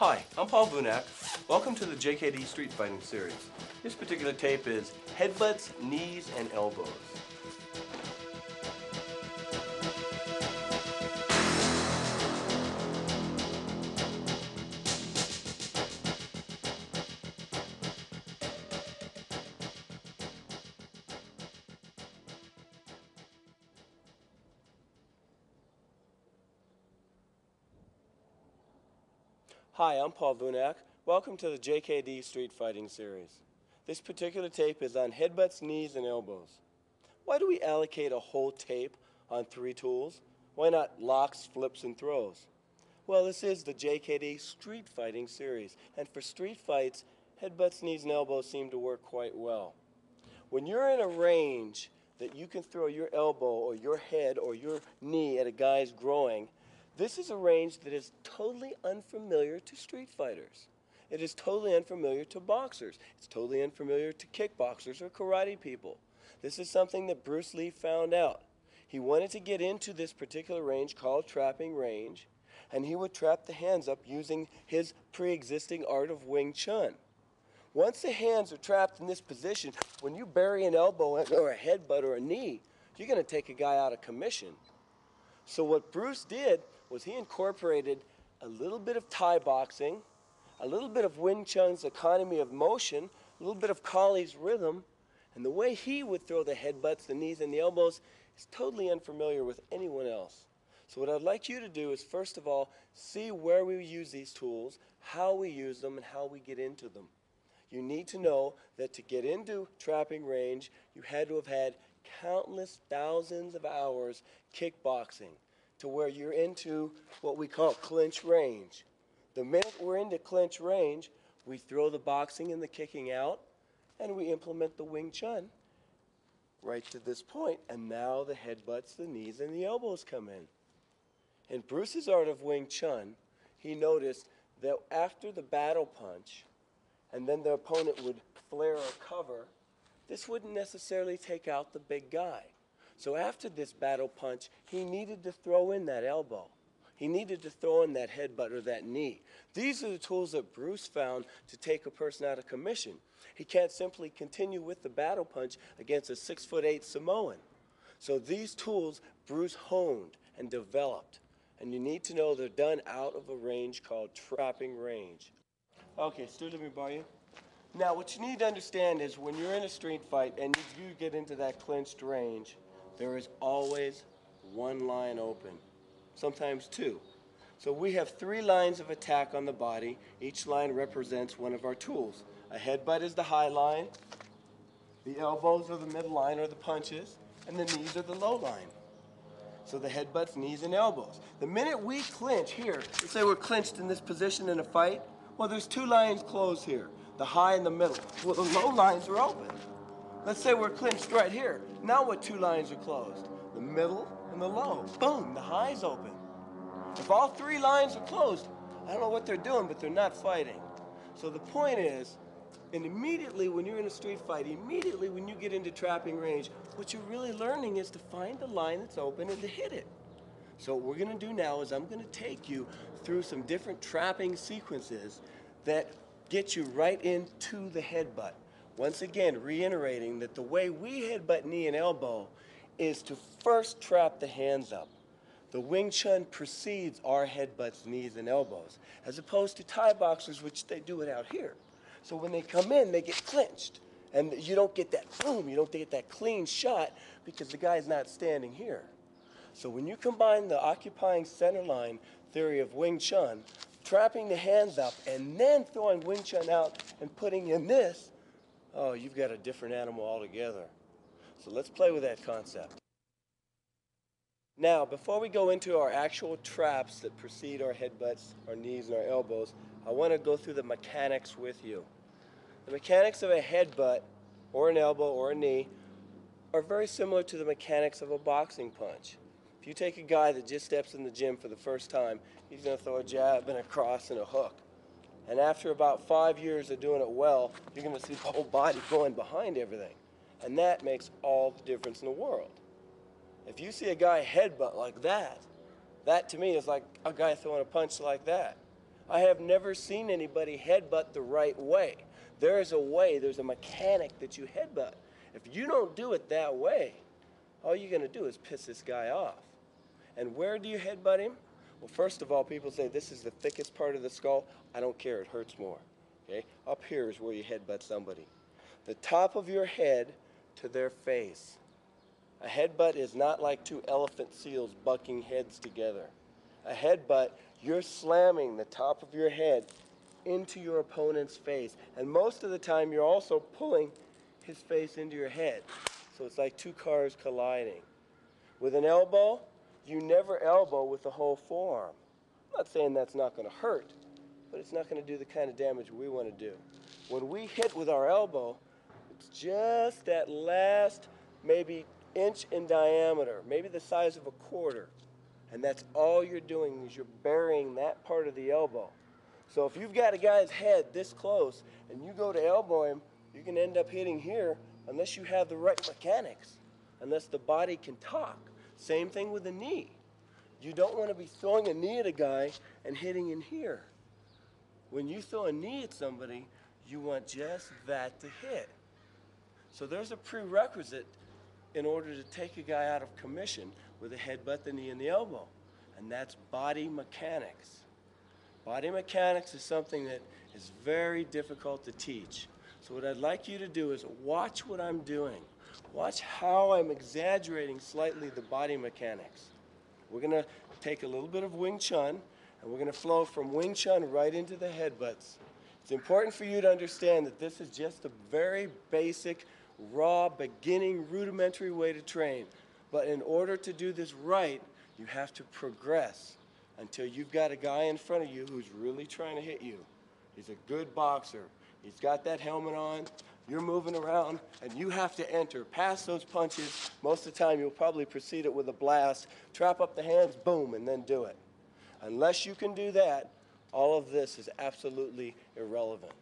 Hi, I'm Paul Vunak. Welcome to the JKD Street Fighting Series. This particular tape is headbutts, knees, and elbows. Hi, I'm Paul Vunak. Welcome to the JKD Street Fighting Series. This particular tape is on headbutts, knees, and elbows. Why do we allocate a whole tape on three tools? Why not locks, flips, and throws? Well, this is the JKD Street Fighting Series, and for street fights, headbutts, knees, and elbows seem to work quite well. When you're in a range that you can throw your elbow or your head or your knee at a guy's groin, this is a range that is totally unfamiliar to street fighters. It is totally unfamiliar to boxers. It's totally unfamiliar to kickboxers or karate people. This is something that Bruce Lee found out. He wanted to get into this particular range called trapping range, and he would trap the hands up using his pre existing art of Wing Chun. Once the hands are trapped in this position, when you bury an elbow or a headbutt or a knee, you're going to take a guy out of commission. So, what Bruce did was he incorporated a little bit of Thai boxing, a little bit of Wing Chun's economy of motion, a little bit of Kali's rhythm, and the way he would throw the headbutts, the knees, and the elbows is totally unfamiliar with anyone else. So, what I'd like you to do is, first of all, see where we use these tools, how we use them, and how we get into them. You need to know that to get into trapping range, you had to have had countless thousands of hours kickboxing to where you're into what we call clinch range. The minute we're into clinch range, we throw the boxing and the kicking out, and we implement the Wing Chun right to this. And now the headbutts, the knees, and the elbows come in. In Bruce's art of Wing Chun, he noticed that after the battle punch, and then the opponent would flare or cover, this wouldn't necessarily take out the big guy. So after this battle punch, he needed to throw in that elbow. He needed to throw in that headbutt or that knee. These are the tools that Bruce found to take a person out of commission. He can't simply continue with the battle punch against a six foot eight Samoan. So these tools Bruce honed and developed. And you need to know they're done out of a range called trapping range. Okay, Stu, let me borrow you. Now, what you need to understand is when you're in a street fight and you get into that clinched range, there is always one line open, sometimes two. So we have three lines of attack on the body. Each line represents one of our tools. A headbutt is the high line, the elbows are the middle line or the punches, and the knees are the low line. So the headbutts, knees, and elbows. The minute we clinch here, let's say we're clinched in this position in a fight, well, there's two lines closed here, the high and the middle. Well, the low lines are open. Let's say we're clinched right here. Now what two lines are closed? The middle and the low. Boom, the high's open. If all three lines are closed, I don't know what they're doing, but they're not fighting. So the point is, and immediately when you're in a street fight, immediately when you get into trapping range, what you're really learning is to find the line that's open and to hit it. So what we're gonna do now is I'm gonna take you through some different trapping sequences that get you right into the headbutt. Once again, reiterating that the way we headbutt knee and elbow is to first trap the hands up. The Wing Chun precedes our headbutts, knees, and elbows, as opposed to Thai boxers, which they do it out here. So when they come in, they get clinched. And you don't get that boom, you don't get that clean shot because the guy's not standing here. So when you combine the occupying center line theory of Wing Chun, trapping the hands up, and then throwing Wing Chun out and putting in this, oh, you've got a different animal altogether. So let's play with that concept. Now, before we go into our actual traps that precede our headbutts, our knees, and our elbows, I want to go through the mechanics with you. The mechanics of a headbutt, or an elbow, or a knee are very similar to the mechanics of a boxing punch. If you take a guy that just steps in the gym for the first time, he's going to throw a jab and a cross and a hook. And after about five years of doing it well, you're going to see the whole body going behind everything. And that makes all the difference in the world. If you see a guy headbutt like that, that to me is like a guy throwing a punch like that. I have never seen anybody headbutt the right way. There is a way, there's a mechanic that you headbutt. If you don't do it that way, all you're going to do is piss this guy off. And where do you headbutt him? Well, first of all, people say this is the thickest part of the skull. I don't care, it hurts more. Okay? Up here is where you headbutt somebody. The top of your head to their face. A headbutt is not like two elephant seals bucking heads together. A headbutt, you're slamming the top of your head into your opponent's face. And most of the time, you're also pulling his face into your head. So it's like two cars colliding. With an elbow, you never elbow with the whole forearm. I'm not saying that's not going to hurt, but it's not going to do the kind of damage we want to do. When we hit with our elbow, it's just that last maybe inch in diameter, maybe the size of a quarter. And that's all you're doing is you're burying that part of the elbow. So if you've got a guy's head this close and you go to elbow him, you can end up hitting here unless you have the right mechanics, unless the body can talk. Same thing with the knee. You don't want to be throwing a knee at a guy and hitting in here. When you throw a knee at somebody, you want just that to hit. So there's a prerequisite in order to take a guy out of commission with a headbutt, the knee, and the elbow, and that's body mechanics. Body mechanics is something that is very difficult to teach. So what I'd like you to do is watch what I'm doing. Watch how I'm exaggerating slightly the body mechanics. We're going to take a little bit of Wing Chun, and we're going to flow from Wing Chun right into the headbutts. It's important for you to understand that this is just a very basic, raw, beginning, rudimentary way to train. But in order to do this right, you have to progress until you've got a guy in front of you who's really trying to hit you. He's a good boxer. He's got that helmet on. You're moving around, and you have to enter. Pass those punches. Most of the time, you'll probably precede it with a blast. Trap up the hands, boom, and then do it. Unless you can do that, all of this is absolutely irrelevant.